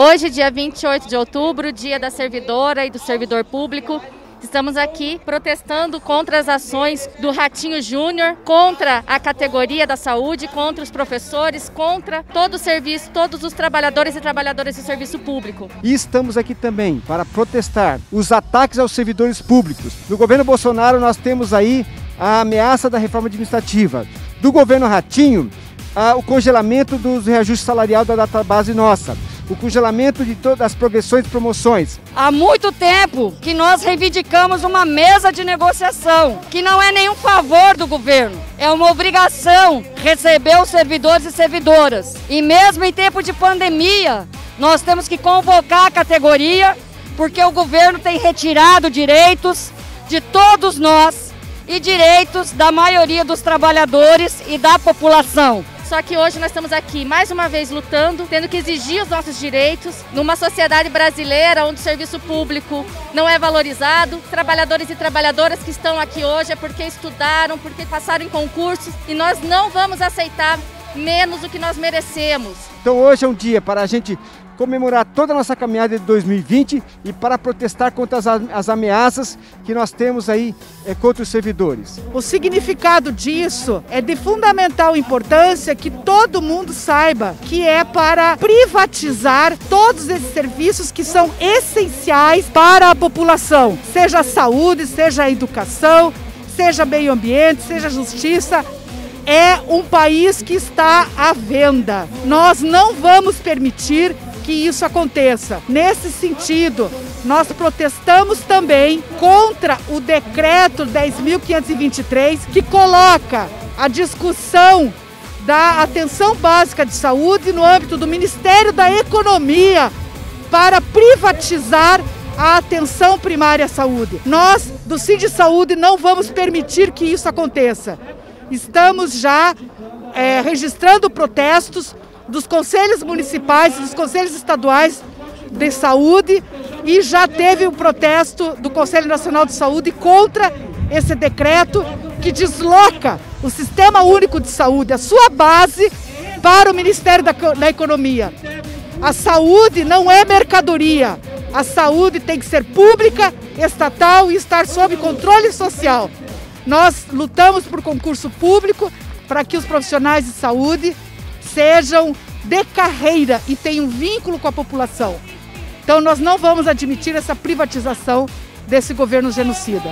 Hoje, dia 28 de outubro, dia da servidora e do servidor público, Estamos aqui protestando contra as ações do Ratinho Júnior, contra a categoria da saúde, contra os professores, contra todo o serviço, todos os trabalhadores e trabalhadoras do serviço público. E estamos aqui também para protestar os ataques aos servidores públicos. No governo Bolsonaro nós temos aí a ameaça da reforma administrativa. Do governo Ratinho, o congelamento dos reajustes salarial da database nossa o congelamento de todas as progressões e promoções. Há muito tempo que nós reivindicamos uma mesa de negociação, que não é nenhum favor do governo, é uma obrigação receber os servidores e servidoras. E mesmo em tempo de pandemia, nós temos que convocar a categoria, porque o governo tem retirado direitos de todos nós e direitos da maioria dos trabalhadores e da população. Só que hoje nós estamos aqui mais uma vez lutando, tendo que exigir os nossos direitos numa sociedade brasileira onde o serviço público não é valorizado. Trabalhadores e trabalhadoras que estão aqui hoje é porque estudaram, porque passaram em concursos e nós não vamos aceitar menos do que nós merecemos. Então hoje é um dia para a gente comemorar toda a nossa caminhada de 2020 e para protestar contra as, as ameaças que nós temos aí é, contra os servidores. O significado disso é de fundamental importância que todo mundo saiba que é para privatizar todos esses serviços que são essenciais para a população, seja a saúde, seja a educação, seja meio ambiente, seja justiça, é um país que está à venda. Nós não vamos permitir que isso aconteça. Nesse sentido, nós protestamos também contra o decreto 10.523 que coloca a discussão da atenção básica de saúde no âmbito do Ministério da Economia para privatizar a atenção primária à saúde. Nós, do CID Saúde, não vamos permitir que isso aconteça. Estamos já é, registrando protestos dos conselhos municipais dos conselhos estaduais de saúde e já teve um protesto do Conselho Nacional de Saúde contra esse decreto que desloca o Sistema Único de Saúde, a sua base, para o Ministério da, da Economia. A saúde não é mercadoria. A saúde tem que ser pública, estatal e estar sob controle social. Nós lutamos por concurso público para que os profissionais de saúde sejam de carreira e tenham vínculo com a população. Então nós não vamos admitir essa privatização desse governo genocida.